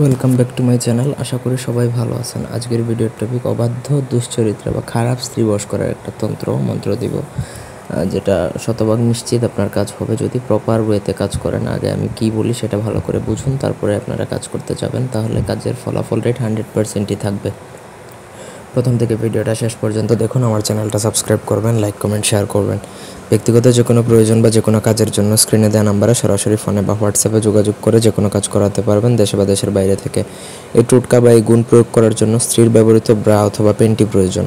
Welcome back to my channel আশা করি সবাই ভালো আছেন। আজকের ভিডিওর টপিক অবাধ্য, দুশ্চরিত্র বা খারাপ স্ত্রী বস করার একটা তন্ত্র, মন্ত্র দিব। যেটা শতভাগ নিশ্চিত আপনার কাজ হবে। যদি প্রপার ওয়েতে কাজ করেন, আগে আমি কি বলি সেটা ভালো করে বুঝুন, তারপরে আপনারা কাজ করতে যাবেন। তাহলে কাজের ফলাফল রেট হান্ড্রেড পার্সেন্টই থাকবে। প্রথম থেকে ভিডিওটা শেষ পর্যন্ত দেখুন, আমার চ্যানেলটা সাবস্ক্রাইব করবেন, লাইক, কমেন্ট, শেয়ার করবেন। ব্যক্তিগত যে কোনো প্রয়োজন বা যে কোনো কাজের জন্য স্ক্রিনে দেওয়া নাম্বারে সরাসরি ফোনে বা হোয়াটসঅ্যাপে যোগাযোগ করে যে কোনো কাজ করাতে পারবেন দেশে বা দেশের বাইরে থেকে। এই টুটকা বা এই গুণ প্রয়োগ করার জন্য স্ত্রীর ব্যবহৃত ব্রা অথবা পেন্টি প্রয়োজন।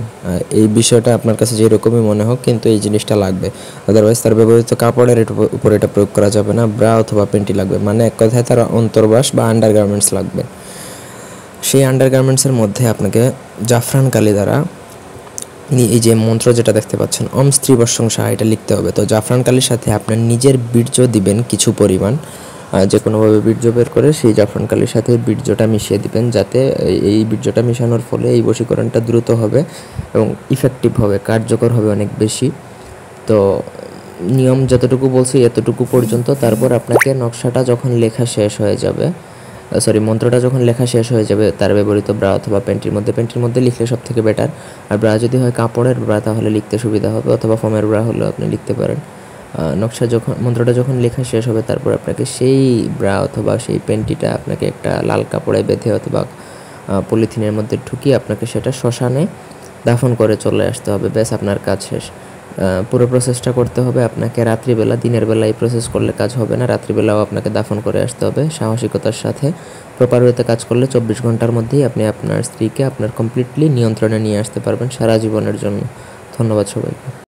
এই বিষয়টা আপনার কাছে যেরকমই মনে হোক, কিন্তু এই জিনিসটা লাগবে। আদারওয়াইজ তার ব্যবহৃত কাপড়ের উপর- এটা প্রয়োগ করা যাবে না। ব্রা অথবা পেন্টি লাগবে। মানে এক কথায় তার অন্তর্বাস বা আন্ডার গার্মেন্টস লাগবে। সেই আন্ডারগার্মেন্টসের মধ্যে আপনাকে জাফরান কালি দ্বারা এই যে মন্ত্র যেটা দেখতে পাচ্ছেন অম স্ত্রী বর্ষংসা এটা লিখতে হবে। তো জাফরান কালির সাথে আপনার নিজের বীর্য দিবেন কিছু পরিমাণ যে কোনোভাবে বীর্য বের করে সেই জাফরান কালির সাথে বীর্যটা মিশিয়ে দিবেন, যাতে এই বীর্যটা মিশানোর ফলে এই বশীকরণটা দ্রুত হবে এবং ইফেক্টিভ হবে, কার্যকর হবে অনেক বেশি। তো নিয়ম যতটুকু বলছি এতটুকু পর্যন্ত, তারপর আপনাকে নকশাটা যখন লেখা শেষ হয়ে যাবে সরি মন্ত্রটা যখন লেখা শেষ হয়ে যাবে, তার ব্যবহৃত ব্রা অথবা প্যান্টির মধ্যে প্যান্টির মধ্যে লিখলে সব থেকে বেটার আর ব্রা যদি হয় কাপড়ের ব্রা, তাহলে লিখতে সুবিধা হবে, অথবা ফোমের ব্রা হলেও আপনি লিখতে পারেন। নকশা যখন, মন্ত্রটা যখন লেখা শেষ হবে, তারপর আপনাকে সেই ব্রা অথবা সেই প্যান্টিটা আপনাকে একটা লাল কাপড়ে বেঁধে অথবা পলিথিনের মধ্যে ঢুকিয়ে আপনাকে সেটা শ্মশানে দাফন করে চলে আসতে হবে। ব্যাস, আপনার কাজ শেষ। পুরো প্রসেসটা করতে হবে। আপনাকে রাত্রিবেলা, দিনের বেলা এই প্রসেস করলে কাজ হবে না। রাত্রিবেলাও আপনাকে দাফন করে আসতে হবে সাহসিকতার সাথে। প্রপার ওয়েতে কাজ করলে চব্বিশ ঘণ্টার মধ্যেই আপনি আপনার স্ত্রীকে আপনার কমপ্লিটলি নিয়ন্ত্রণে নিয়ে আসতে পারবেন সারা জীবনের জন্য। ধন্যবাদ সবাইকে।